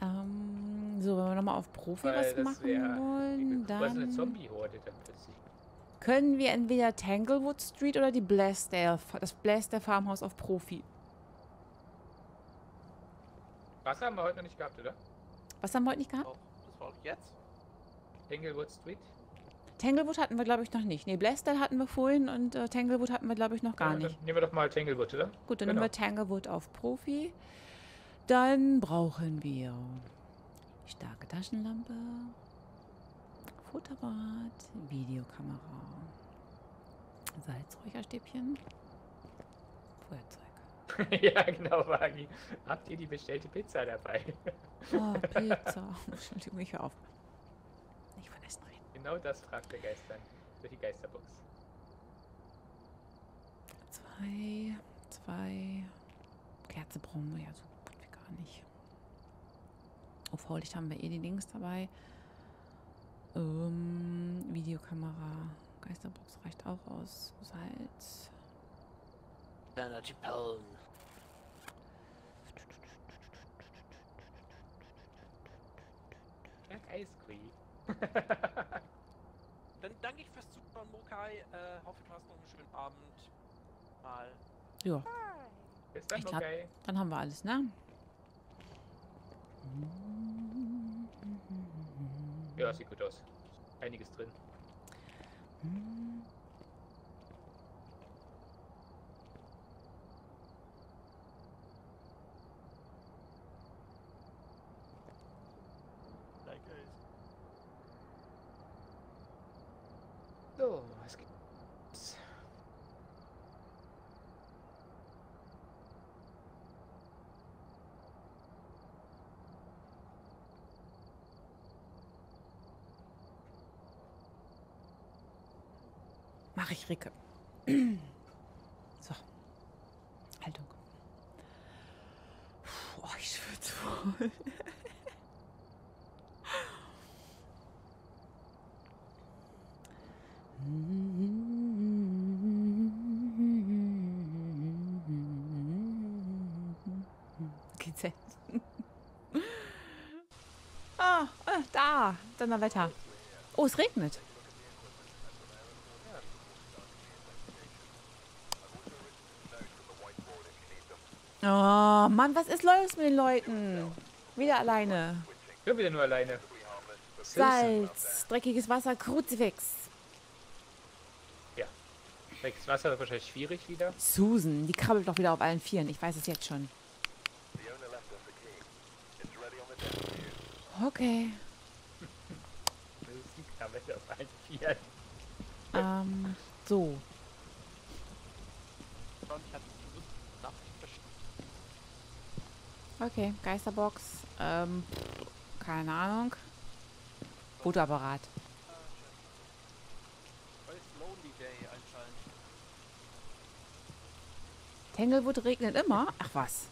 Ähm, so, wenn wir nochmal auf Profi Weil was machen wär- wollen, Was eine dann Zombie-Horde dann plötzlich. können wir entweder Tanglewood Street oder die Blaisdale, das Blaisdale Farmhaus auf Profi. Wasser haben wir heute noch nicht gehabt, oder? Was haben wir heute nicht gehabt? Doch, das war jetzt. Englewood Street? Tanglewood hatten wir, glaube ich, noch nicht. Nee, Blaisdale hatten wir vorhin und äh, Tanglewood hatten wir, glaube ich, noch gar Ja, nicht. Dann nehmen wir doch mal Tanglewood, oder? Gut, dann Genau. nehmen wir Tanglewood auf Profi. Dann brauchen wir starke Taschenlampe, Futterbad, Videokamera, Salzräucherstäbchen, Feuerzeug. ja, genau, Wagi. Habt ihr die bestellte Pizza dabei? Oh, Pizza. Entschuldigung, ich hör auf. Nicht von Essen reden. genau das fragt der Geist dann. Durch die Geisterbox. Zwei, zwei. Kerze brauchen wir ja so gar nicht. UV-Licht haben wir eh die Dings dabei. Ähm, Videokamera. Geisterbox reicht auch aus. Salz. Energy Pellen. Ja, Eiscree. Dann danke ich fürs Zuschauen, Mokai. Äh, hoffe, du hast noch einen schönen Abend. Mal. Ja, Bis dann, Ich glaub- okay. dann haben wir alles, ne? Ja, sieht gut aus. Einiges drin. Like Ace. So, was gibt's? Mach Ricke. so. Haltung. Puh, Oh, ich schwitze voll. GZ. ah, äh, da. Donnerwetter. Oh, es regnet. Mann, was ist los mit den Leuten? Wieder alleine. Ich bin wieder nur alleine. Salz, dreckiges Wasser, Kruzifix. Ja. Sechs Wasser wird wahrscheinlich schwierig wieder. Susan, die krabbelt doch wieder auf allen Vieren. Ich weiß es jetzt schon. Okay. Sie krabbelt auf allen Vieren. Ähm, so. Und ich hatte bewusst Nachricht verstanden. Okay, Geisterbox. Ähm, keine Ahnung. Fotoapparat. Tanglewood regnet immer? Ach was.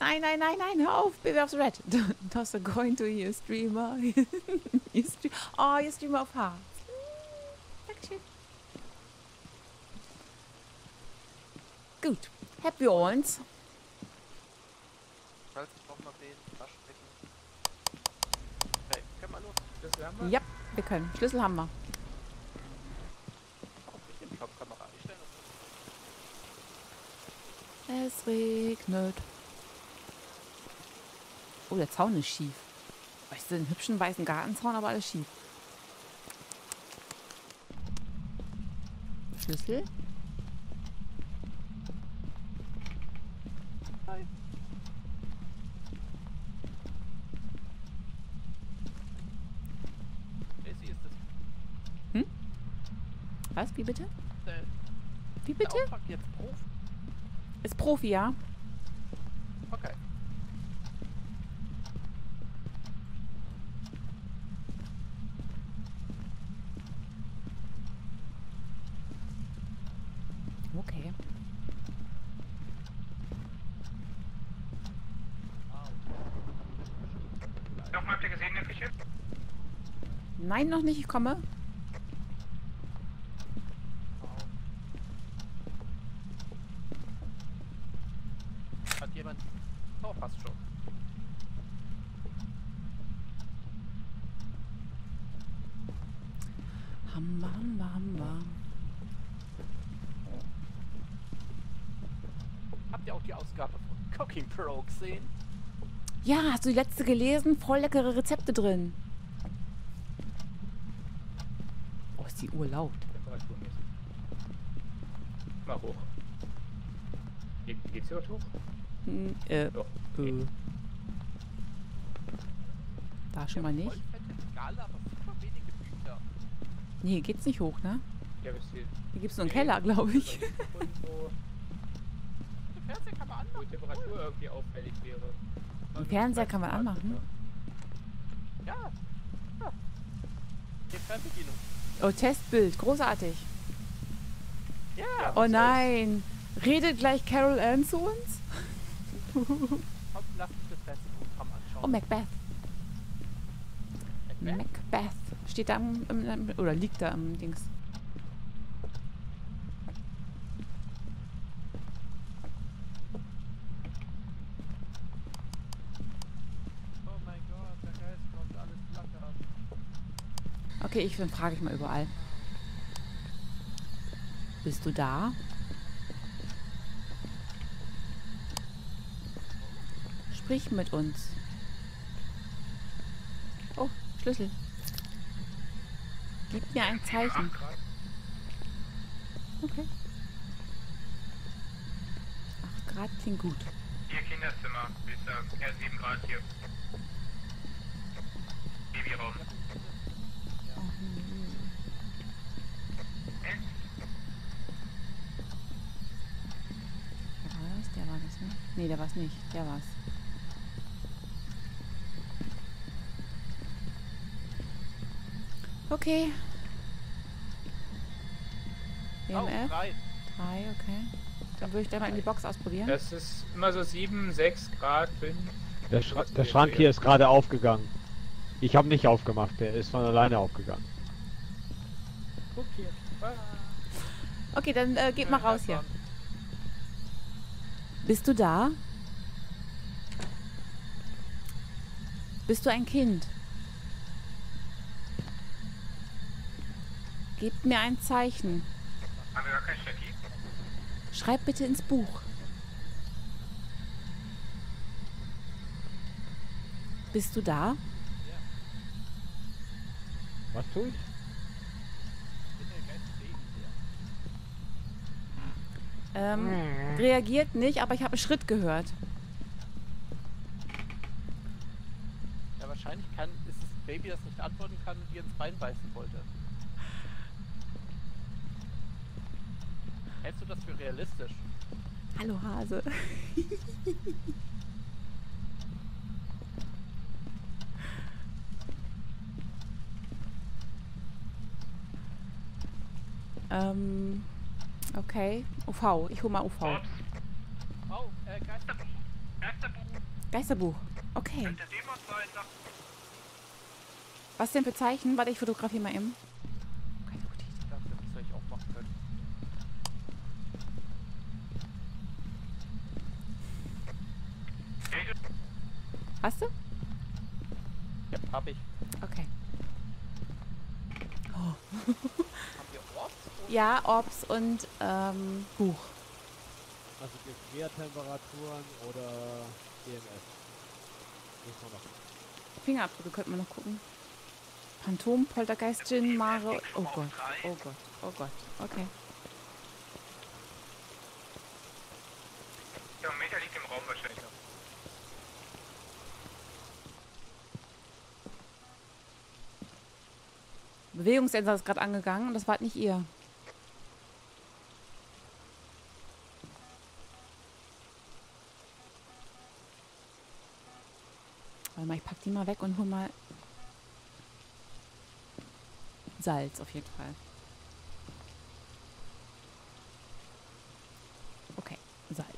Nein, nein, nein, nein, hör auf, Baby aufs Red. Toss a coin to your streamer. your stre oh, your streamer of Hearts. Dankeschön. Gut. Happy. Salz, ich brauche noch den Waschbecken. Okay, Das haben wir. Ja, wir können. Schlüssel haben wir. Es regnet. Oh, der Zaun ist schief. Weißt du, einen hübschen weißen Gartenzaun, aber alles schief. Schlüssel? Nein. Daisy ist das. Was? Wie bitte? Der, Wie der bitte? Auftrag jetzt Prof. Ist Profi, ja? Okay. Okay. Nochmal habt ihr gesehen Küche? Nein, noch nicht. Ich komme. Hat jemand. Oh, passt schon. noch die Ausgabe Pro gesehen? Ja, hast du die letzte gelesen? Voll leckere Rezepte drin. Oh, ist die Uhr laut. Mal hoch. Geht, geht's überhaupt hoch? Hm, äh, Doch. äh. Da schon mal nicht. Voll fette Regale, aber super wenige Bücher. Nee, geht's nicht hoch, ne? Ja, bis hier. Hier gibt's nur einen Keller, glaube ich. Wo, Fernseher kann man wo anmachen. die Temperatur irgendwie auffällig wäre. Den Fernseher kann man anmachen? Ja. ja. Den Fernbedienung. Oh, Testbild. Großartig. Ja. Oh nein. Redet gleich Carol Ann zu uns? Komm, lass uns das Fernsehprogramm anschauen. Oh, Macbeth. Macbeth? Macbeth. Steht da im, im, im, oder liegt da im Dings. Oh mein Gott, der Geist kommt, alles flackert. Okay, ich dann frage ich mal überall. Bist du da? Sprich mit uns. Oh, Schlüssel. Gib mir ein Zeichen. Okay. 8 Grad klingt gut. Hier Kinderzimmer, sagen. Ja, 7 Grad hier. Babyraum. Nee, der war's nicht. Der war's. Okay. Oh, WMF? drei. Drei, okay. Dann würde ich gleich mal in die Box ausprobieren. Das ist immer so 7, 6 Grad, 5. Der, Schra der Schrank hier ist gerade aufgegangen. Ich habe nicht aufgemacht, der ist von alleine aufgegangen. Okay. Okay, dann äh, geht mal raus hier. Bist du da? Bist du ein Kind? Gebt mir ein Zeichen. Schreib bitte ins Buch. Bist du da? Was tue ich? Bin der Geist sehen hier. Ähm, reagiert nicht, aber ich habe einen Schritt gehört. Ja, wahrscheinlich kann, ist das Baby, das nicht antworten kann und dir ins Bein beißen wollte. Hältst du das für realistisch? Hallo Hase. ähm, okay. UV. Ich hol mal UV. Oh, äh, Geisterbuch. Geisterbuch. Geisterbuch. Okay. Was denn für Zeichen? Warte, ich fotografiere mal eben. Keine gute Idee. das hätte ich auch machen können. Hast du? Ja, hab ich. Okay. Orts? Ja, Orbs und ähm, Buch. Also Gefriertemperaturen oder EMF? Fingerabdrücke könnten wir noch gucken. Phantom, Poltergeist, Djinn, Mare. Oh Gott. Oh Gott. Oh Gott. Okay. Thermometer liegt im Raum wahrscheinlich noch. Bewegungssensor ist gerade angegangen und das war halt nicht ihr. Warte mal, ich pack die mal weg und hol mal Salz auf jeden Fall. Okay, Salz.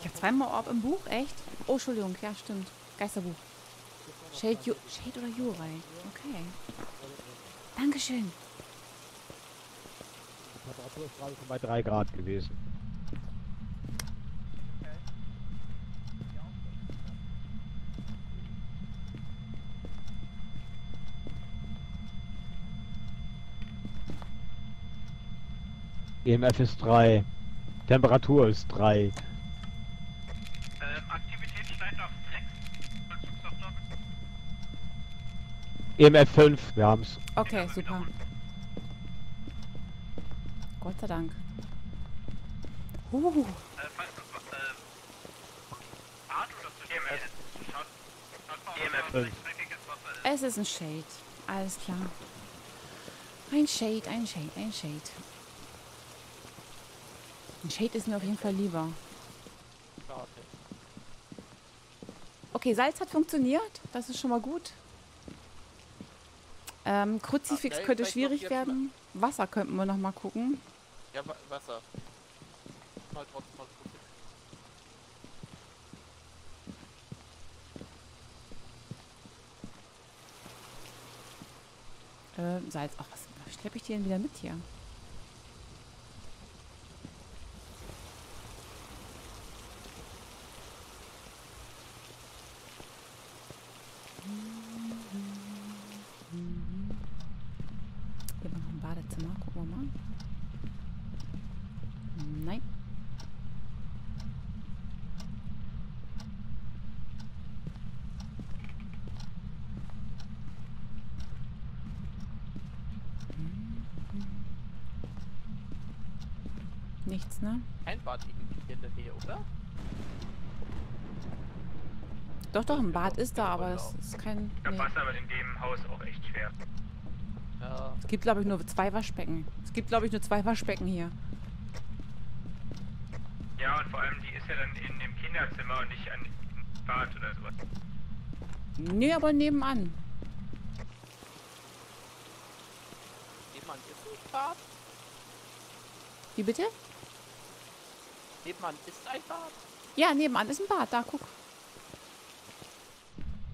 Ich habe zweimal Orb im Buch, echt? Oh, Entschuldigung, ja, stimmt. Geisterbuch. Shade, Ju Shade oder Jurai? Okay. Dankeschön. Die Temperatur ist gerade schon bei 3 Grad gewesen. EMF ist 3. Temperatur ist 3. Ähm, Aktivität steigt auf 6. Vollzugssoftware. EMF 5, E wir haben's. Okay, super. Gott sei Dank. Uh, Äh, äh, es ist ein Shade. Alles klar. Ein Shade, ein Shade, ein Shade. Ein Shade ist mir auf jeden Fall lieber. Okay. Salz hat funktioniert. Das ist schon mal gut. Ähm, Kruzifix Okay, könnte schwierig werden. Wasser könnten wir noch mal gucken. Ja, Wa- Wasser. Mal trotzdem mal gucken. Äh, Salz. Ach, was schleppe ich die denn wieder mit? Hier haben wir noch ein Badezimmer. Gucken wir mal. Nein. Nichts, ne? Kein Bad irgendwie hier in der Nähe, oder? Doch, doch, ein Bad ist da, aber es ist kein. Da Nee. passt aber in dem Haus auch echt schwer. Ja. Es gibt, glaube ich, nur zwei Waschbecken. Es gibt, glaube ich, nur zwei Waschbecken hier. Ja, und vor allem, die ist ja dann in dem Kinderzimmer und nicht an im Bad oder sowas. Nee, aber nebenan. Nebenan ist ein Bad. Wie bitte? Nebenan ist ein Bad. Ja, nebenan ist ein Bad. Da, guck.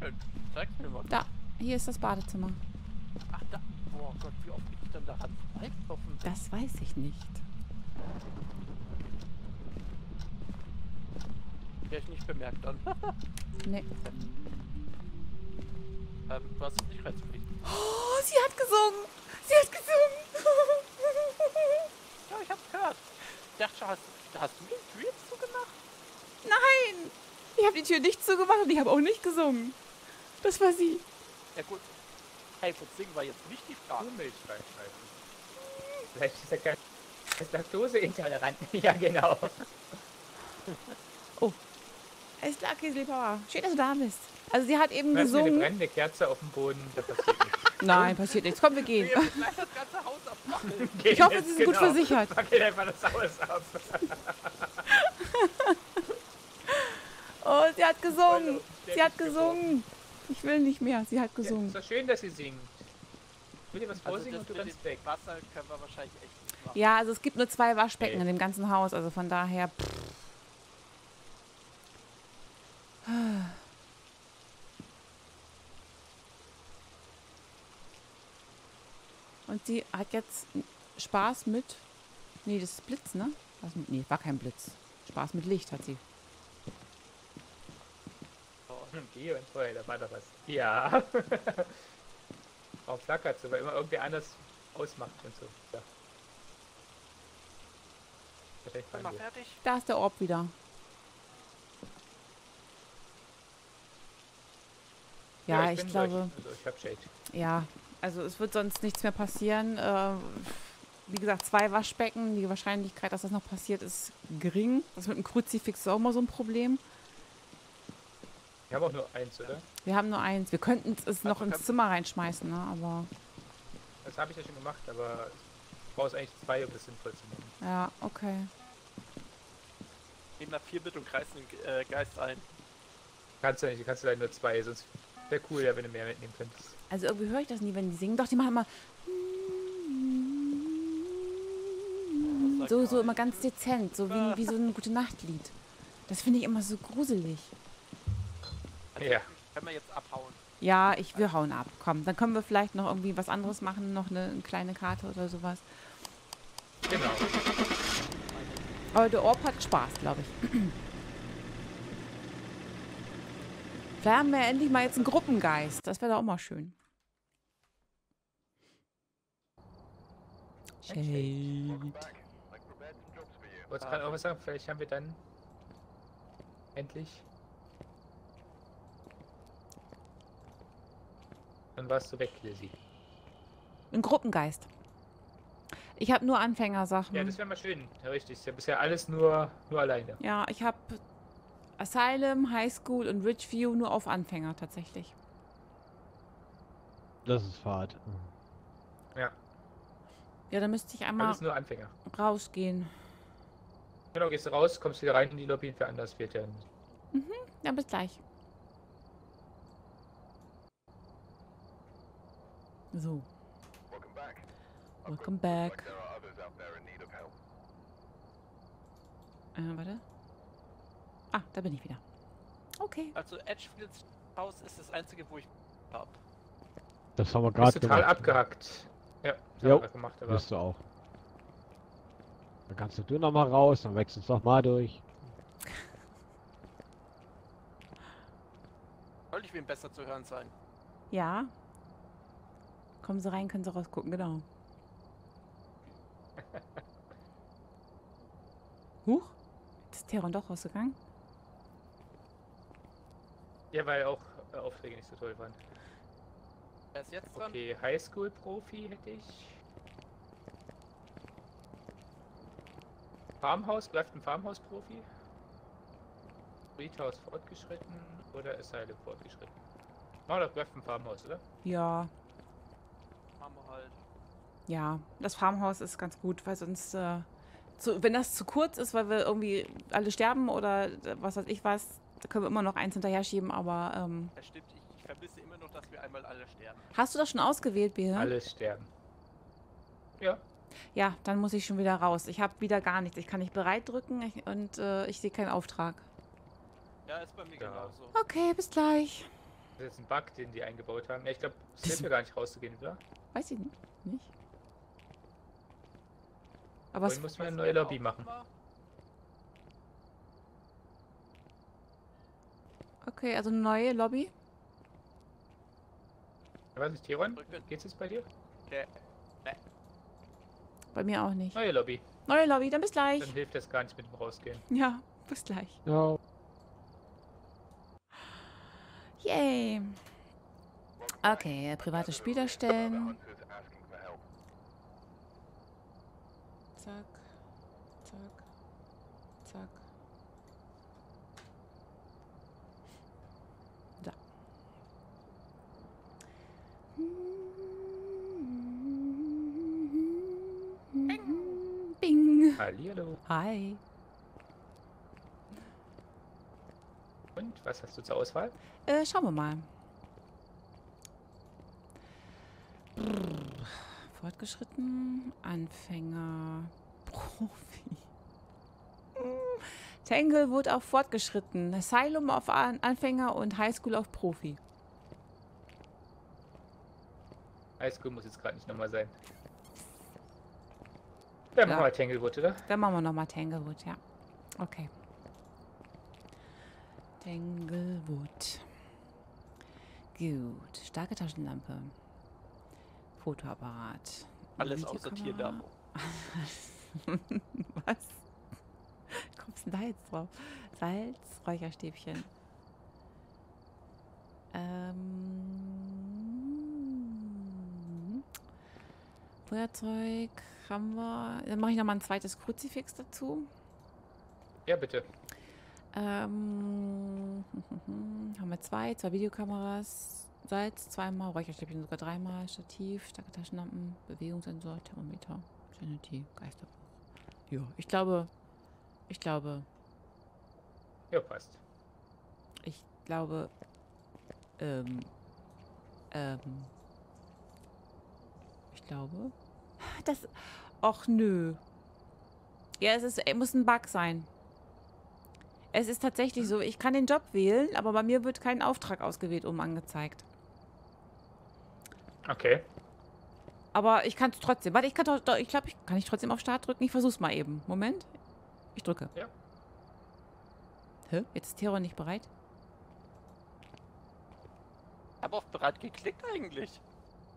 Schön. Zeig's mir mal. Da. Hier ist das Badezimmer. Ach, da. Oh Gott, wie oft bin ich dann daran vorbeigelaufen? Das weiß ich nicht. Wäre ich nicht bemerkt dann. Nee. ähm, du hast es nicht reinzufließen. Oh, sie hat gesungen. Sie hat gesungen. Ja, ich hab's gehört. Ich dachte schon, hast, hast du die Tür jetzt zugemacht? Nein. Ich habe die Tür nicht zugemacht und ich habe auch nicht gesungen. Das war sie. Ja gut. Hey, von Singen war jetzt nicht die Frage. Nur Milch reinschmeißen. Vielleicht ist er kein ist Laktoseintolerant. ja, genau. Es lag Power. Schön, dass du da bist. Also sie hat eben Da ist eine gesungen. brennende Kerze auf dem Boden. Da passiert nichts. Nein, passiert nichts. Komm, wir gehen. Wir gleich das ganze Haus abfackeln. Ich hoffe, sie sind gut versichert. Fackel einfach das Haus ab. Oh, sie hat gesungen. Sie hat gesungen. Ich will nicht mehr. Sie hat Ja, ist gesungen. doch schön, dass sie singt. Ich will dir was Also vorsingen das und du kannst weg. Wasser können wir wahrscheinlich echt nicht machen. Ja, also es gibt nur zwei Waschbecken Okay. in dem ganzen Haus. Also von daher. Pff. Und sie hat jetzt Spaß mit. Nee, das ist Blitz, ne? Was mit, nee, war kein Blitz. Spaß mit Licht hat sie. Bier und Feuer, da war doch was. Ja. Warum flackert so? Weil immer irgendwer anders ausmacht und so. Ja. Da ist der Orb wieder. Ja, ich, bin glaube. Also ich hab Shade. Ja, also es wird sonst nichts mehr passieren. Äh, wie gesagt, zwei Waschbecken. Die Wahrscheinlichkeit, dass das noch passiert, ist gering. Das mit dem Kruzifix ist auch immer so ein Problem. Wir haben auch nur eins, oder? Wir haben nur eins. Wir könnten es noch ins Zimmer reinschmeißen, ne? aber Das habe ich ja schon gemacht, aber ich brauche eigentlich zwei, um das sinnvoll zu machen. ja, okay. Nehmen nach vier mit und kreisen den äh, Geist ein. Kannst du nicht, kannst du leider nur zwei, sonst wäre cool, ja, wenn du mehr mitnehmen könntest. Also irgendwie höre ich das nie, wenn die singen. Doch, die machen immer so, so immer ganz dezent, so wie, wie so ein gute Nachtlied. Das finde ich immer so gruselig. Also, Ja. Können wir jetzt abhauen. Ja, ich wir hauen ab. Komm, dann können wir vielleicht noch irgendwie was anderes machen, noch eine, eine kleine Karte oder sowas. Genau. Aber der Orb hat Spaß, glaube ich. Vielleicht haben wir endlich mal jetzt einen Gruppengeist. Das wäre doch auch mal schön. Shade. Ich wollte gerade auch was sagen, vielleicht haben wir dann endlich. Dann warst du weg, Lizzie. Ein Gruppengeist. Ich habe nur Anfängersachen. Ja, das wäre mal schön. Ja, richtig. Ist ja bisher alles nur, nur alleine. Ja, ich habe Asylum, High School und Ridgeview nur auf Anfänger tatsächlich. Das ist Fahrt. Ja, Ja, dann müsste ich einmal alles nur Anfänger. rausgehen. Genau, gehst du raus, kommst wieder rein in die Lobby, für anders wird ja. Ja, bis gleich. So, Welcome back. Welcome back. Äh, warte. Ah, da bin ich wieder. Okay. Also Edgefields Haus ist das einzige, wo ich hab. Das haben wir Ist gerade total gemacht. abgehackt. Ja, das Jo, haben wir gemacht, aber Bist du auch. Dann kannst du noch mal raus, dann wechselst du noch mal durch. Sollte ich wem besser zu hören sein? Ja. Kommen Sie rein, können Sie rausgucken, genau. Huch, ist Theron doch rausgegangen. Ja, weil auch äh, Aufträge nicht so toll waren. Wer ist jetzt dran? Okay, Highschool-Profi hätte ich. Farmhaus, bleibt ein Farmhaus-Profi? Reedhouse fortgeschritten oder Asylum fortgeschritten? Oh, das bleibt ein Farmhaus, oder? Ja, Machen wir halt. ja. Das Farmhaus ist ganz gut, weil sonst, äh, zu, wenn das zu kurz ist, weil wir irgendwie alle sterben oder was weiß ich was, da können wir immer noch eins hinterher schieben, aber ähm, Das stimmt, ich, ich vermisse immer noch, dass wir einmal alle sterben. hast du das schon ausgewählt, Bier? Alles sterben. Ja, Ja, dann muss ich schon wieder raus. Ich habe wieder gar nichts. Ich kann nicht bereit drücken ich, und äh, ich sehe keinen Auftrag. Ja, ist bei mir Ja. genauso. Okay, bis gleich. das ist ein Bug, den die eingebaut haben. Ja, ich glaube, es hilft mir gar nicht rauszugehen, oder? Weiß ich nicht. nicht. Aber es, Vorhin muss man eine neue Lobby machen. Okay, also eine neue Lobby. Was ist Tiron? Drücken. Geht's jetzt bei dir? Der, Bei mir auch nicht. Neue Lobby. Neue Lobby, dann bis gleich. Dann hilft das gar nicht mit dem Rausgehen. Ja, bis gleich. Ja. Yay. Okay, private Spieler around stellen. hunters asking for help. Zack, zack, zack. Da. Bing. Hallihallo. Hi. Und was hast du zur Auswahl? Äh, schauen wir mal. Fortgeschritten, Anfänger, Profi. Mm. Tanglewood auf Fortgeschritten, Asylum auf An Anfänger und Highschool auf Profi. Highschool muss jetzt gerade nicht nochmal sein. Dann Ja. machen wir Tanglewood, oder? Dann machen wir nochmal Tanglewood, ja. Okay. Tanglewood. Gut. Starke Taschenlampe. Fotoapparat. alles außer Videokamera. Tiernahrung. Was? Kommst du da jetzt drauf? Salz, Räucherstäbchen. Ähm, Feuerzeug haben wir. Dann mache ich nochmal ein zweites Kruzifix dazu. Ja, bitte. Ähm, haben wir zwei, zwei Videokameras, Salz zweimal, Räucherstäbchen sogar dreimal, Stativ, starke Taschenlampen, Bewegungssensor, Thermometer, Sanity, Geisterbuch. Ja, ich glaube, ich glaube, Ja, passt. ich glaube, ähm, ähm, glaube, das, ach nö. Ja, es ist, es muss ein Bug sein. Es ist tatsächlich so, ich kann den Job wählen, aber bei mir wird kein Auftrag ausgewählt oben angezeigt. Okay. Aber ich kann es trotzdem. Warte, ich kann doch, doch ich glaube, ich kann ich trotzdem auf Start drücken. Ich versuch's mal eben. Moment. Ich drücke. Ja. Hä? Jetzt ist Terror nicht bereit? Hab auf bereit geklickt eigentlich.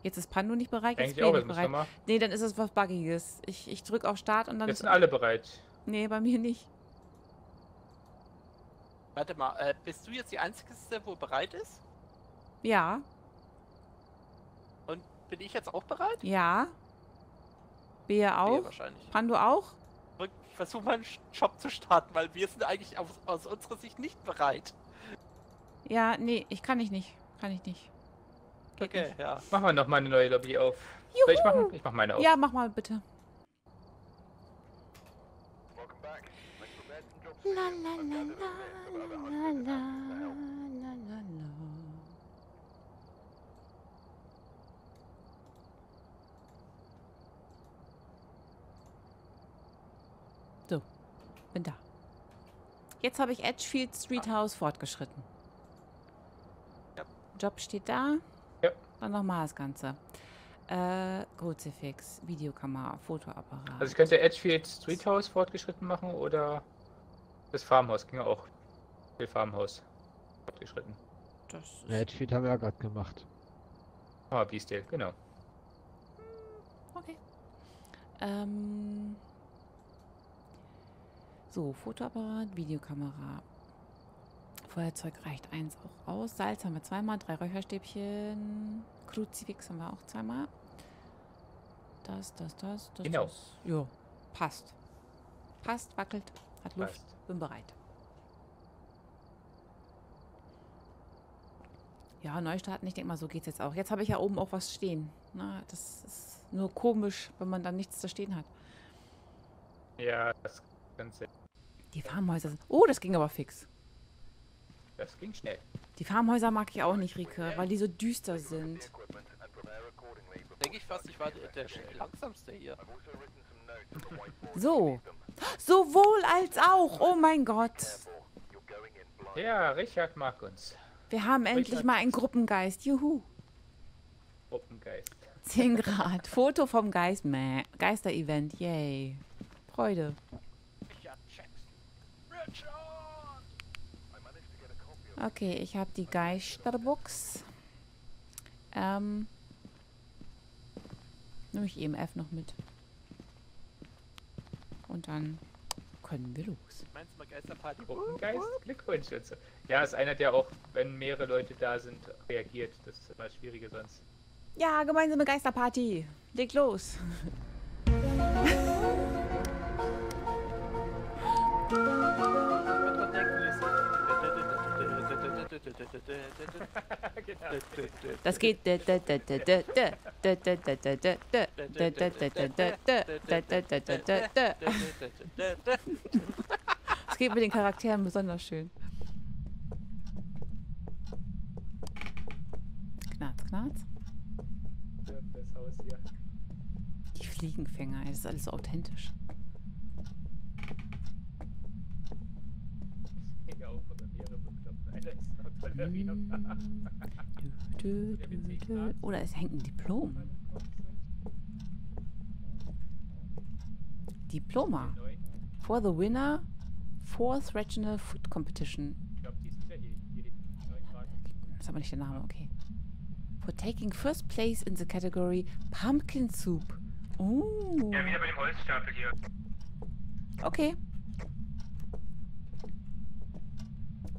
Jetzt ist Pando nicht bereit, jetzt Eigentlich bin auch, ich nicht bereit. Nee, dann ist es was Buggiges. Ich, ich drücke auf Start und dann. Jetzt sind alle bereit. Nee, bei mir nicht. Warte mal, äh, bist du jetzt die Einzige, wo bereit ist? Ja, Und bin ich jetzt auch bereit? ja. Bea auch? wahrscheinlich. Pando auch? Ich versuche mal einen Job zu starten, weil wir sind eigentlich aus, aus unserer Sicht nicht bereit. Ja, nee, ich kann ich nicht. Kann ich nicht. Okay, ja. Machen wir noch mal eine neue Lobby auf. Soll ich machen? Ich mach meine auf. Ja, mach mal bitte. La la la gathered a list of over la 100 la applicants to help. la la la. So, bin da. Jetzt habe ich Edgefield Street House fortgeschritten. Job steht da. Dann nochmal das Ganze. Äh, Kruzifix, Videokamera, Fotoapparat. Also ich könnte Edgefield Street House fortgeschritten machen oder das Farmhaus ging auch. Das Farmhaus fortgeschritten. das ist Ja, Edgefield haben wir ja gerade gemacht. Ah, Beastale, genau. Okay. Ähm. So, Fotoapparat, Videokamera. Feuerzeug reicht eins auch aus. Salz haben wir zweimal, drei Räucherstäbchen. Kruzifix haben wir auch zweimal. Das, das, das, das. Genau. Das. Jo, passt. Passt, wackelt, hat Luft. Passt. Bin bereit. Ja, neu starten, ich denke mal, so geht's jetzt auch. Jetzt habe ich ja oben auch was stehen. Na, das ist nur komisch, wenn man dann nichts da stehen hat. Ja, das Ganze. Die Farmhäuser sind. Oh, das ging aber fix. Das ging schnell. Die Farmhäuser mag ich auch nicht, Rike, weil die so düster sind. Denke ich fast, ich war der, der langsamste hier. So. Sowohl als auch. Oh mein Gott. Ja, Richard mag uns. Wir haben endlich Richard. mal einen Gruppengeist. Juhu. Gruppengeist. 10 Grad. Foto vom Geist. Mäh. Geister-Event. Yay. Freude. Richard Jackson. Richard! I managed to get a copy of Okay, ich habe die Geisterbox. Ähm. Nehme ich EMF noch mit. Und dann können wir los. Meinst du mal Geisterparty? Gruppengeist, Glückwunsch und so. Ja, ist einer, der auch, wenn mehrere Leute da sind, reagiert. Das ist immer schwieriger sonst. Ja, gemeinsame Geisterparty. Leg los. Das geht. Das geht mit den Charakteren besonders schön. Knarz, knarz. Die Fliegenfänger, das ist alles authentisch. Ja, auch oder mehrere bekloppt. Einer ist noch toller wie Mm. Dü, dü, dü, dü. Oder es hängt ein Diplom. Diploma. For the winner, fourth regional food competition. Das ist aber nicht der Name, okay. For taking first place in the category Pumpkin Soup. Oh. Ja, wieder bei dem Holzstapel hier. Okay.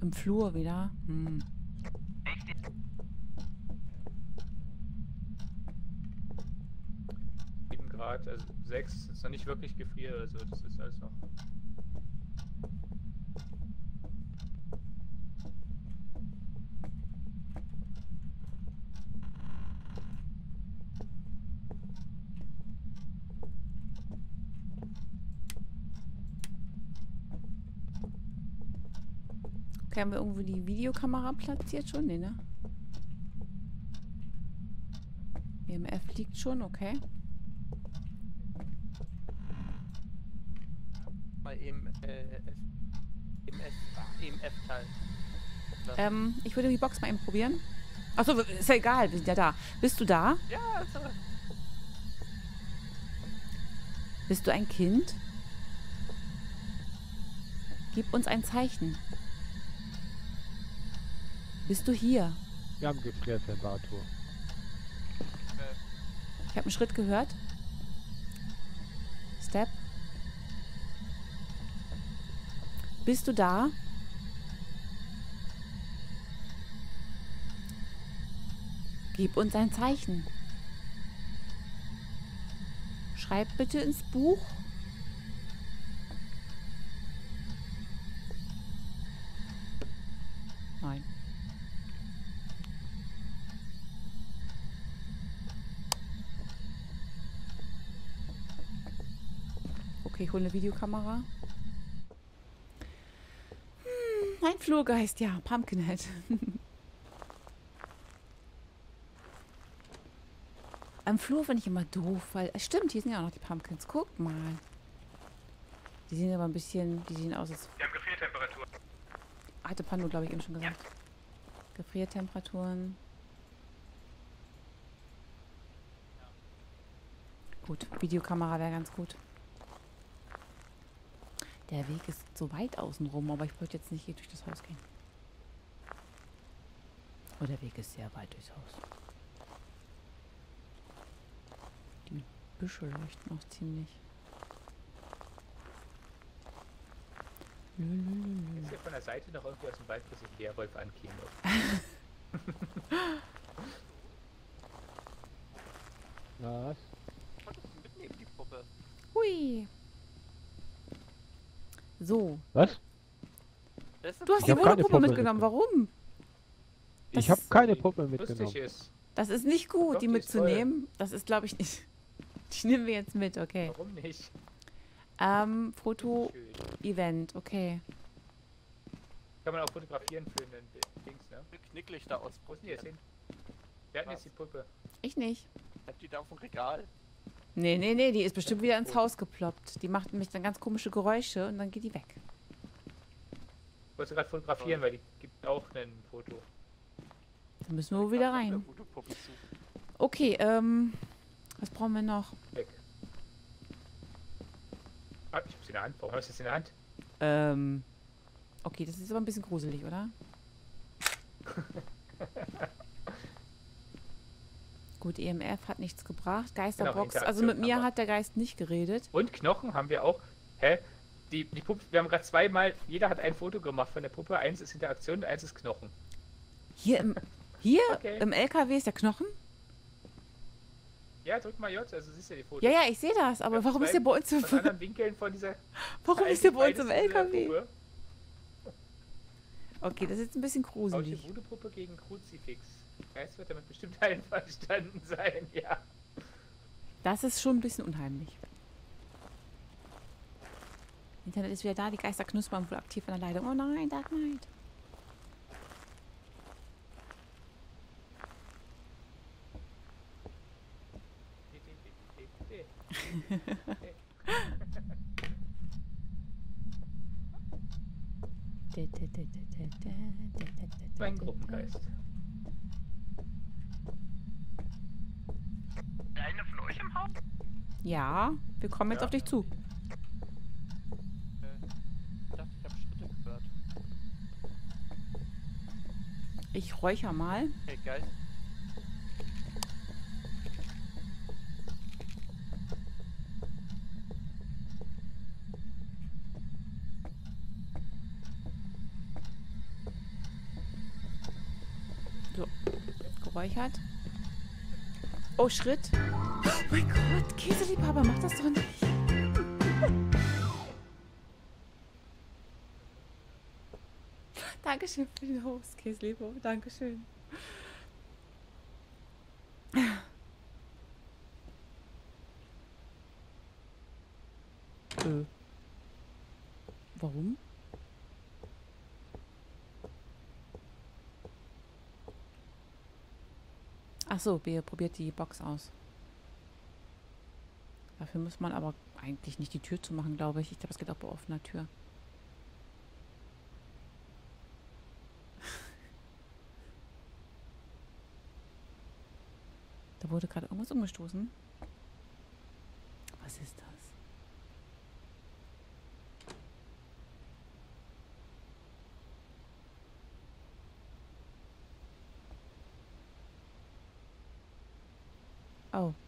Im Flur wieder. Hm. 7 Grad, also 6 ist noch nicht wirklich gefriert, also das ist alles noch. Okay, haben wir irgendwo die Videokamera platziert schon? Nee, ne? EMF liegt schon, okay. Mal eben, äh, F- im F, EMF-Teil. Ähm, ich würde die Box mal eben probieren. Achso, ist ja egal, wir sind ja da. Bist du da? Ja, also, Bist du ein Kind? Gib uns ein Zeichen. Bist du hier? Wir haben Gefriertemperatur. Ich habe einen Schritt gehört. Step. Bist du da? Gib uns ein Zeichen. Schreib bitte ins Buch. Nein. Okay, ich hole eine Videokamera. Hm, ein Flurgeist, ja, Pumpkinhead. Am Flur finde ich immer doof, weil. äh, Stimmt, hier sind ja auch noch die Pumpkins. Guckt mal. Die sehen aber ein bisschen. Die sehen aus als. Wir haben Gefriertemperatur. Hatte Pando, glaube ich, eben schon gesagt. Gefriertemperaturen. Gut, Videokamera wäre ganz gut. Der Weg ist so weit außen rum, aber ich wollte jetzt nicht hier durch das Haus gehen. Oh, der Weg ist sehr weit durchs Haus. Die Büsche leuchten auch ziemlich. Ist hier von der Seite noch irgendwo aus dem Wald, wo sich Leerwolf ankäme? Was? Mitnehmen, die Puppe? Hui. So, Was? Das ist du hast Ich die Monopuppe Puppe mitgenommen. Warum? Ich Das- habe keine Puppe Lustig mitgenommen. ist. Das ist nicht gut, Doch, die die mitzunehmen. Das ist, glaube ich, nicht. Die nehmen wir jetzt mit, okay. Warum nicht? Ähm, Foto-Event, okay. Kann man auch fotografieren für einen Dings, ne? Knicklichter Wo ist denn die jetzt hin? Wir hatten jetzt die Puppe. Ich nicht. Hab die da auf dem Regal. Nee, nee, nee, die ist bestimmt wieder ins Haus geploppt. Die macht nämlich dann ganz komische Geräusche und dann geht die weg. Ich wollte sie gerade fotografieren, weil die gibt auch ein Foto. Dann müssen wir wohl wieder rein. Okay, ähm, was brauchen wir noch? Weg. Ah, ich hab's in der Hand. Warum hast du es in der Hand? Ähm, okay, das ist aber ein bisschen gruselig, oder? Gut, EMF hat nichts gebracht. Geisterbox, Genau, also mit mir hat der Geist nicht geredet. Und Knochen haben wir auch. Hä? Die, die Puppe, wir haben gerade zweimal, jeder hat ein Foto gemacht von der Puppe. Eins ist Interaktion und eins ist Knochen. Hier im, hier Okay. im LKW ist der Knochen? Ja, drück mal J, also siehst du die Fotos. Ja, ja, ich sehe das, aber Ja, warum ist der bei uns im, Von anderen Winkeln von dieser. warum ist der bei uns im LKW? Okay, das ist jetzt ein bisschen gruselig. Gegen Kruzifix. Geist wird damit bestimmt einverstanden sein, ja. Das ist schon ein bisschen unheimlich. Internet ist wieder da, die Geister knuspern wohl aktiv an der Leitung. Oh nein, Dark Knight. Mein Gruppengeist. Eine von euch im Haus? Ja, wir kommen jetzt Ja. auf dich zu. Äh, ich dachte, ich habe Schritte gehört. Ich räucher mal. Okay, Geist. Geräuchert. Oh, Schritt. Oh mein Gott, Käseliebhaber, mach das doch nicht. Dankeschön für den Host, Käseliebhaber. Dankeschön. Äh. Warum? Ach so, Bea probiert die Box aus. Dafür muss man aber eigentlich nicht die Tür zumachen, glaube ich. Ich glaube, es geht auch bei offener Tür. Da wurde gerade irgendwas umgestoßen. Was ist das? Oh.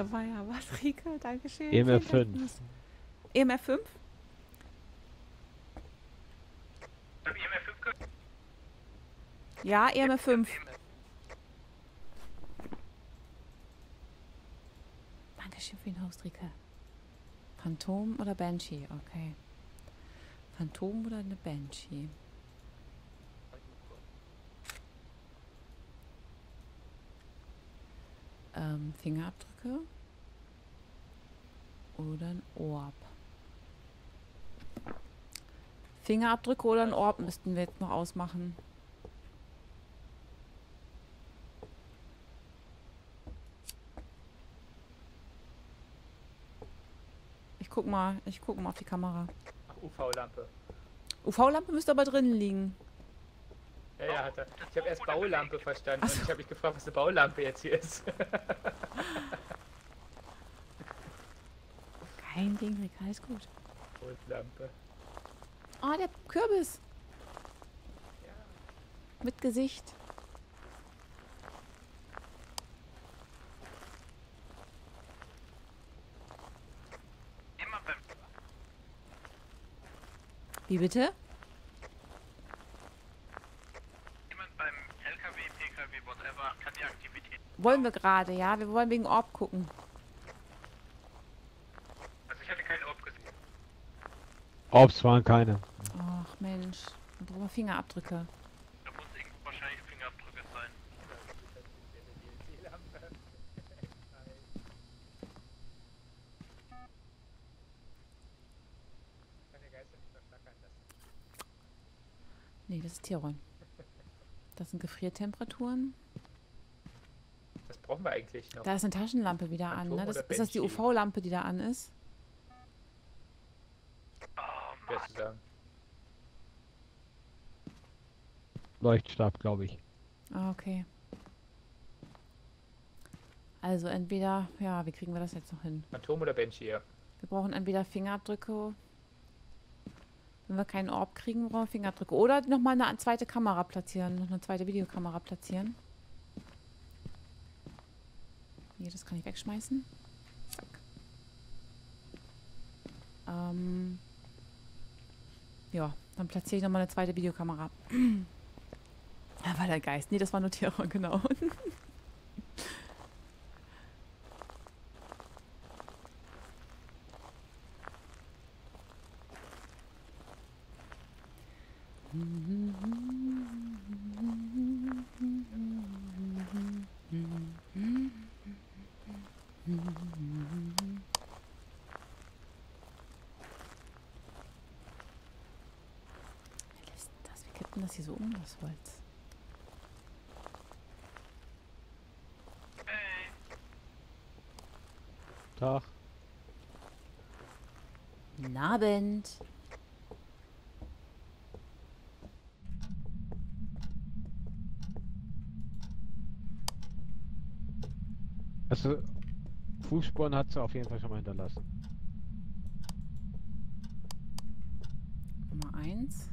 Sapphire. Was, Rike? Dankeschön. EMF Vielen Dank. 5. EMF 5? Ich hab EMF 5 gehört. Ja, EMF 5. Dankeschön für den Host, Rike. Phantom oder Banshee? Okay. Phantom oder eine Banshee? Ähm, Fingerabdrücke oder ein Orb. Fingerabdrücke oder ein Orb müssten wir jetzt noch ausmachen. Ich guck mal, ich guck mal auf die Kamera. UV-Lampe. UV-Lampe müsste aber drinnen liegen. Ja, ja, hat er. Ich habe erst Baulampe verstanden Ach und so. ich habe mich gefragt, was eine Baulampe jetzt hier ist. Kein Ding, Rick, alles gut. Baulampe. Ah, der Kürbis. Mit Gesicht. Immer beim Wie bitte? jemand beim LKW, PKW, whatever, kann die Aktivität. Wollen wir gerade, ja? Wir wollen wegen Orb gucken. Also ich hatte keinen Orb gesehen. Orbs waren keine. Ach Mensch, brauchen wir Fingerabdrücke. Da muss irgendwo wahrscheinlich Fingerabdrücke sein. Kann der Geister nicht mehr flackern lassen. Nee, das ist Tirol. Das sind Gefriertemperaturen. Was brauchen wir eigentlich noch? Da ist eine Taschenlampe wieder an, ne? Das, ist das die? UV-Lampe, die da an ist? Sagen. Leuchtstab, glaube ich. Ah, okay. Also entweder, ja, wie kriegen wir das jetzt noch hin? Phantom oder Banshee, ja. Wir brauchen entweder Fingerabdrücke. Wenn wir keinen Orb kriegen, brauchen wir Fingerabdrücke. Oder nochmal eine zweite Kamera platzieren. Noch eine zweite Videokamera platzieren. Hier, das kann ich wegschmeißen. Zack. Ähm. Ja, dann platziere ich nochmal eine zweite Videokamera. Da war der Geist. Nee, das war nur Terror, genau. Wer lässt das? Wie kippt denn das hier so um, das Holz? Tag. Guten Abend. Also, Fußspuren hat sie auf jeden Fall schon mal hinterlassen. Nummer eins.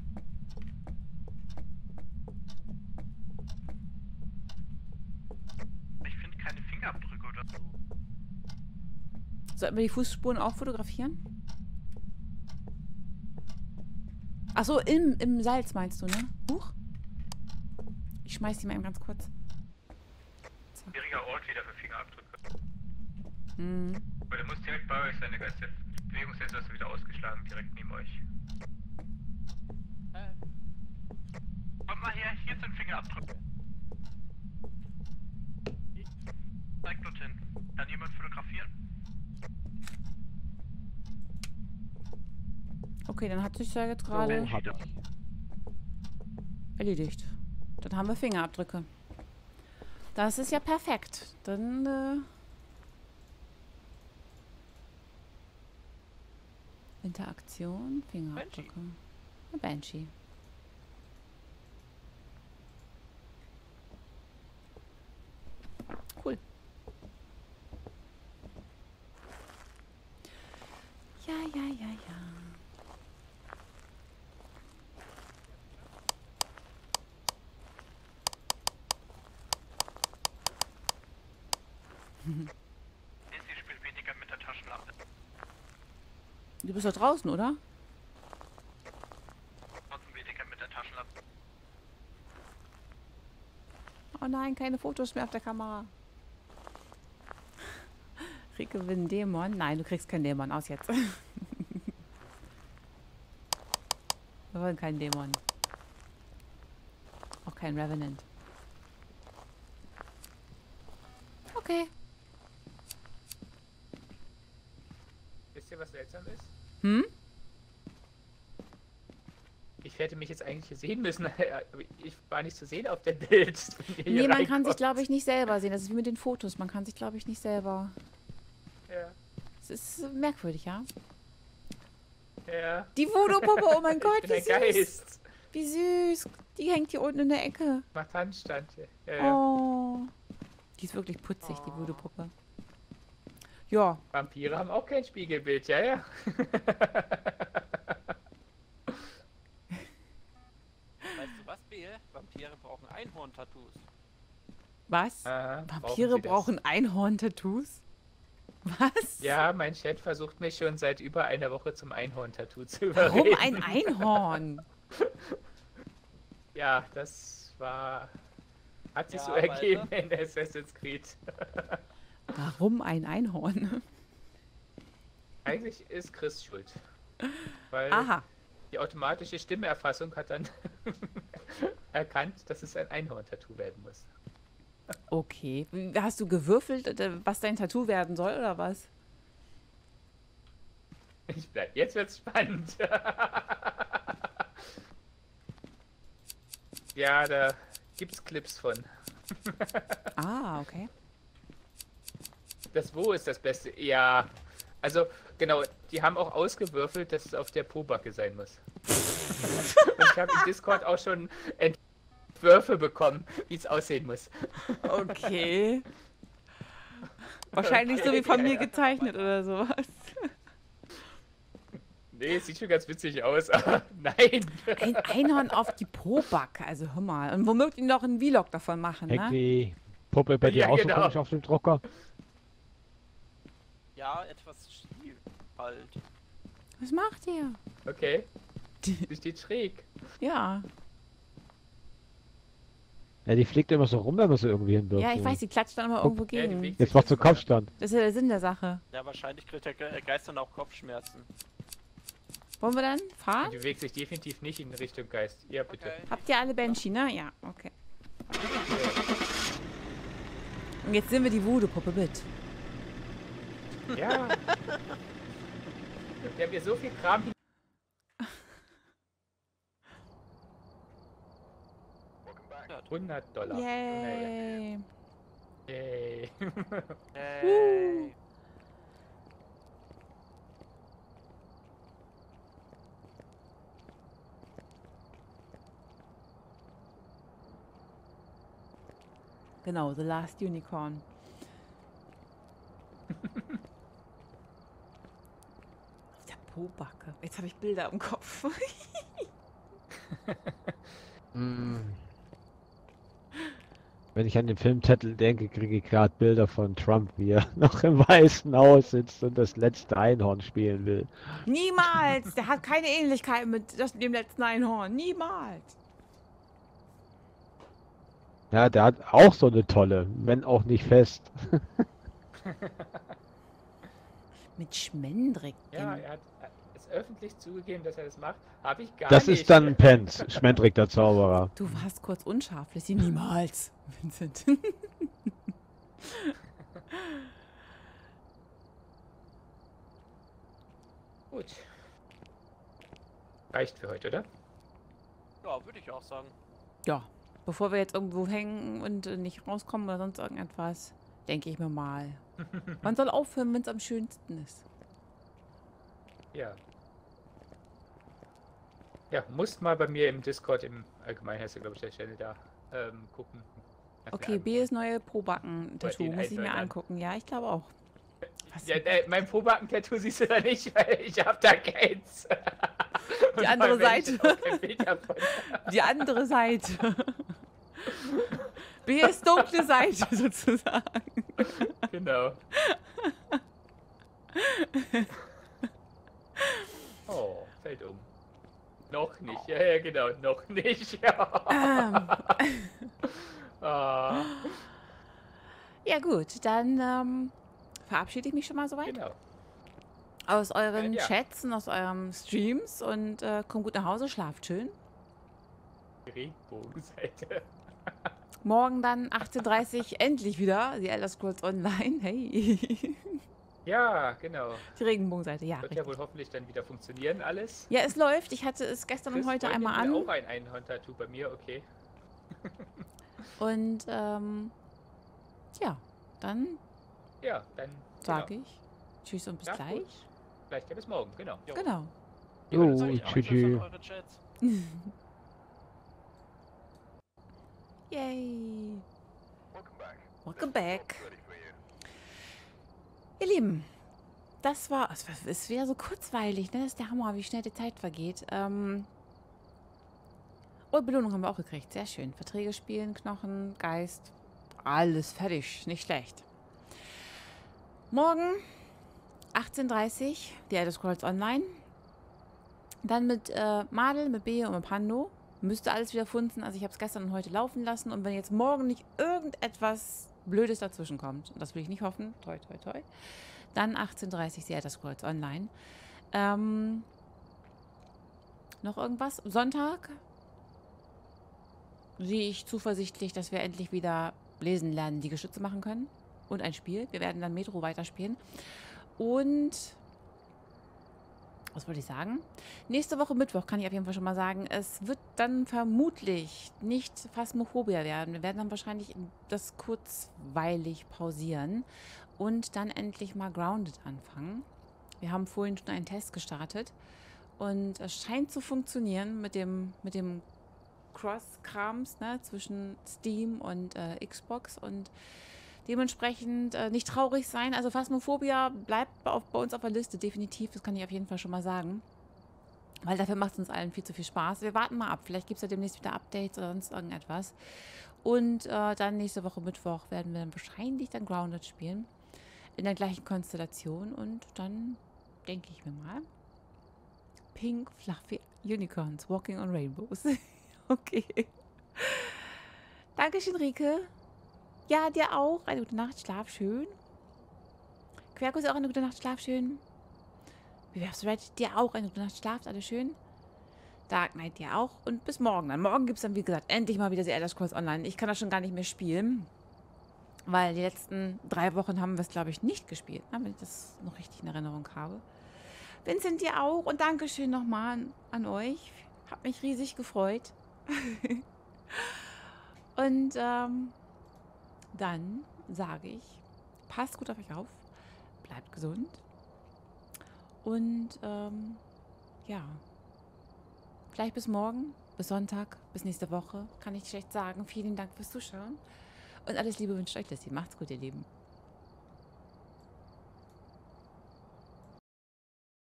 Ich finde keine Fingerabdrücke oder so. Wir die Fußspuren auch fotografieren? Achso, im, im Salz meinst du, ne? Huch. Ich schmeiß die mal eben ganz kurz. Schwieriger Ort wieder für Fingerabdrücke. Hm. Weil der muss direkt bei euch sein, der Geist. Der Bewegungssensor ist wieder ausgeschlagen, direkt neben euch. Äh, Kommt mal her, hier sind Fingerabdrücke. Zeig dorthin. Kann jemand fotografieren? Okay, dann hat sich ja jetzt gerade erledigt. Dann haben wir Fingerabdrücke. Das ist ja perfekt. Dann, äh... Interaktion, Fingerabdrücke. Eine Banshee. Cool. Ja, ja, ja, ja. Ist sie Du bist doch draußen, oder? Oh nein, keine Fotos mehr auf der Kamera. Rike will einen Dämon. Nein, du kriegst keinen Dämon. Aus jetzt. Wir wollen keinen Dämon. Auch keinen Revenant. Okay. Wisst ihr, was seltsam ist? Hm? Ich hätte mich jetzt eigentlich hier sehen müssen, ich war nicht zu sehen auf dem Bild. Nee, man kann sich, glaube ich, nicht selber sehen. Das ist wie mit den Fotos. Man kann sich, glaube ich, nicht selber. Ja, Es ist merkwürdig, ja? ja. Die Voodoo-Puppe, oh mein Gott, wie süß. Geist. Wie süß. Die hängt hier unten in der Ecke. Macht Handstand hier. Ja, ja. Oh. Die ist wirklich putzig, die Voodoo-Puppe. Ja, Vampire haben auch kein Spiegelbild, ja, ja. Weißt du was, Beel? Vampire brauchen Einhorn-Tattoos. was? Aha, Vampire das? brauchen Einhorn-Tattoos? Was? Ja, mein Chat versucht mich schon seit über einer Woche zum Einhorn-Tattoo zu Warum überreden. ein Einhorn? Ja, das war. Hat sich Ja, so weiter. ergeben in Assassin's Creed. Warum ein Einhorn? Eigentlich ist Chris schuld. Weil Aha. die automatische Stimmerfassung hat dann erkannt, dass es ein Einhorn-Tattoo werden muss. Okay. Hast du gewürfelt, äh, was dein Tattoo werden soll, oder was? Ich bleib, jetzt wird's spannend. ja, da gibt's Clips von. Ah, okay. Das Wo ist das Beste? Ja, also genau, die haben auch ausgewürfelt, dass es auf der Pobacke sein muss. Und ich habe im Discord auch schon Entwürfe bekommen, wie es aussehen muss. Okay. Wahrscheinlich so wie von mir gezeichnet oder sowas. Nee, es sieht schon ganz witzig aus, aber nein. Ein Einhorn auf die Pobacke, also hör mal. Und womöglich noch einen Vlog davon machen, Hängt ne? die Puppe bei dir Ja, auch so genau. komisch auf dem Drucker? Ja, etwas schief halt. Was macht ihr? Okay, sie steht schräg. Ja. Ja, die fliegt immer so rum, wenn man sie irgendwie hinwirft. Ja, ich weiß, die klatscht dann immer irgendwo Ja, gegen. Jetzt macht sie. Kopfstand. Das ist ja der Sinn der Sache. Ja, wahrscheinlich kriegt der Ge- Geist dann auch Kopfschmerzen. Wollen wir dann fahren? Die bewegt sich definitiv nicht in Richtung Geist. Ja, bitte. Okay. Habt ihr alle Banshee, ne? Ja, okay. Und jetzt sind wir die Voodoo-Puppe mit. Ja. Wir haben hier so viel Kram hin. Ja, 100 Dollar. Yay. Yay. Hey. Genau, The Last Unicorn. Auf der Pobacke. Jetzt habe ich Bilder im Kopf. Mm. Wenn ich an den Filmtitel denke, kriege ich gerade Bilder von Trump, wie er noch im Weißen Haus sitzt und das letzte Einhorn spielen will. Niemals! Der hat keine Ähnlichkeit mit dem letzten Einhorn. Niemals! Ja, der hat auch so eine tolle, wenn auch nicht fest. Mit Schmendrick. Ja, er hat es öffentlich zugegeben, dass er das macht. Habe ich gar Das nicht. ist dann Pence, Schmendrick der Zauberer. Du warst kurz unscharf, Lissy. Niemals, Vincent. Gut. Reicht für heute, oder? Ja, würde ich auch sagen. ja, bevor wir jetzt irgendwo hängen und äh, nicht rauskommen oder sonst irgendetwas, denke ich mir mal. Man soll aufhören, wenn es am schönsten ist. Ja. Ja, musst mal bei mir im Discord, im Allgemeinen heißt ja, glaube ich, der Channel da, ähm, gucken. Mir Okay, B ist neue Probacken-Tattoo. Muss ich mir angucken. Ja, ich glaube auch. Was Ja, äh, mein Probacken-Tattoo siehst du da nicht, weil ich hab da keins. Die andere Seite. Die andere Seite. B ist dunkle Seite sozusagen. Genau. Oh, fällt um. Noch nicht, ja, ja, genau, noch nicht. Ja. Ähm, Ah, ja gut, dann ähm, verabschiede ich mich schon mal soweit genau. aus euren Ja. Chats und aus euren Streams und äh, kommt gut nach Hause, schlaft schön. Regenbogenseite. Morgen dann 18.30 Uhr endlich wieder, die Elder Scrolls Online. Hey. Ja, genau. Die Regenbogenseite, ja. Wird ja Richtig. wohl hoffentlich dann wieder funktionieren alles. Ja, es läuft. Ich hatte es gestern und Chris, heute Freundin einmal an. auch ein Einhorn-Tattoo bei mir, okay. Und ähm, ja, dann Ja, dann sage genau. ich Tschüss und bis Ja, gleich. gut. Vielleicht ja bis morgen, genau. Jo. Genau. Ja, Jo, sag ich tschü, Tschüss an tschü. eure Chats. Yay. Welcome back. Ihr Lieben, das war, es wieder so kurzweilig, ne? Das ist der Hammer, wie schnell die Zeit vergeht. Ähm, oh, Belohnung haben wir auch gekriegt. Sehr schön. Verträge spielen, Knochen, Geist, alles fertig. Nicht schlecht. Morgen 18.30 Uhr, die Elder Scrolls Online. Dann mit äh, Madel, mit B und mit Pando. Müsste alles wieder funzen. Also ich habe es gestern und heute laufen lassen. Und wenn jetzt morgen nicht irgendetwas Blödes dazwischen kommt, und das will ich nicht hoffen, toi, toi, toi, dann 18.30 Uhr die Elder Scrolls Online. Ähm, noch irgendwas? Sonntag sehe ich zuversichtlich, dass wir endlich wieder lesen lernen, die Geschütze machen können. Und ein Spiel. Wir werden dann Metro weiterspielen. Und was wollte ich sagen? Nächste Woche Mittwoch kann ich auf jeden Fall schon mal sagen, es wird dann vermutlich nicht Phasmophobia werden. Wir werden dann wahrscheinlich das kurzweilig pausieren und dann endlich mal Grounded anfangen. Wir haben vorhin schon einen Test gestartet und es scheint zu funktionieren mit dem, mit dem Cross-Krams ne, zwischen Steam und äh, Xbox und dementsprechend äh, nicht traurig sein. Also Phasmophobia bleibt bei, bei uns auf der Liste, definitiv. Das kann ich auf jeden Fall schon mal sagen. Weil dafür macht es uns allen viel zu viel Spaß. Wir warten mal ab. Vielleicht gibt es ja demnächst wieder Updates oder sonst irgendetwas. Und äh, dann nächste Woche Mittwoch werden wir dann wahrscheinlich dann Grounded spielen. In der gleichen Konstellation. Und dann denke ich mir mal. Pink Fluffy Unicorns Walking on Rainbows. okay. Dankeschön, Rike. Ja, dir auch. Eine gute Nacht. Schlaf schön. Querkus auch eine gute Nacht. Schlaf schön. Bewerbs Red, dir auch eine gute Nacht. Schlaft alle schön. Dark Knight dir auch. Und bis morgen. Dann morgen gibt es dann, wie gesagt, endlich mal wieder die Elder Scrolls Online. Ich kann das schon gar nicht mehr spielen. Weil die letzten drei Wochen haben wir es, glaube ich, nicht gespielt. ne, Wenn ich das noch richtig in Erinnerung habe. Vincent dir auch. Und Dankeschön nochmal an, an euch. Hab mich riesig gefreut. Und ähm, dann sage ich, passt gut auf euch auf, bleibt gesund und ähm, ja, vielleicht bis morgen, bis Sonntag, bis nächste Woche, kann ich schlecht sagen. Vielen Dank fürs Zuschauen und alles Liebe wünscht euch Lissi. Macht's gut, ihr Lieben.